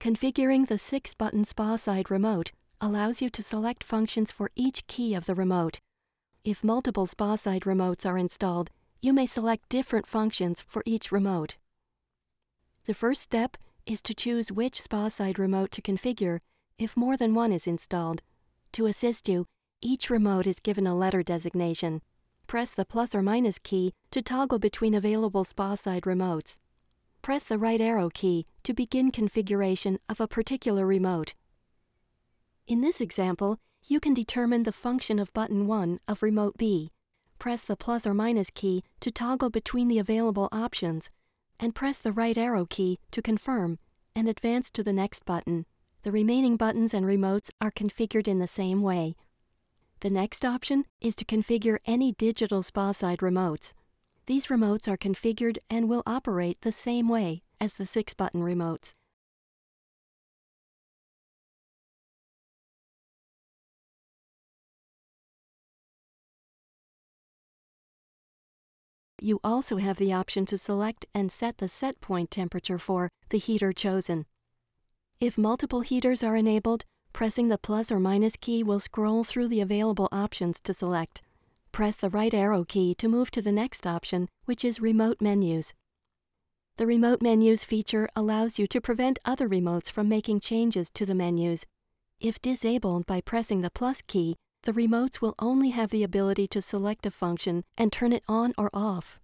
Configuring the 6-button SpaSide remote allows you to select functions for each key of the remote. If multiple SpaSide remotes are installed, you may select different functions for each remote. The first step is to choose which SpaSide remote to configure if more than one is installed. To assist you, each remote is given a letter designation. Press the plus or minus key to toggle between available SpaSide remotes. Press the right arrow key to begin configuration of a particular remote. In this example, you can determine the function of button 1 of remote B. Press the plus or minus key to toggle between the available options, and press the right arrow key to confirm and advance to the next button. The remaining buttons and remotes are configured in the same way. The next option is to configure any digital SPA-side remotes. These remotes are configured and will operate the same way as the 6-button remotes. You also have the option to select and set the set point temperature for the heater chosen. If multiple heaters are enabled, pressing the plus or minus key will scroll through the available options to select. Press the right arrow key to move to the next option, which is Remote Menus. The Remote Menus feature allows you to prevent other remotes from making changes to the menus. If disabled by pressing the plus key, the remotes will only have the ability to select a function and turn it on or off.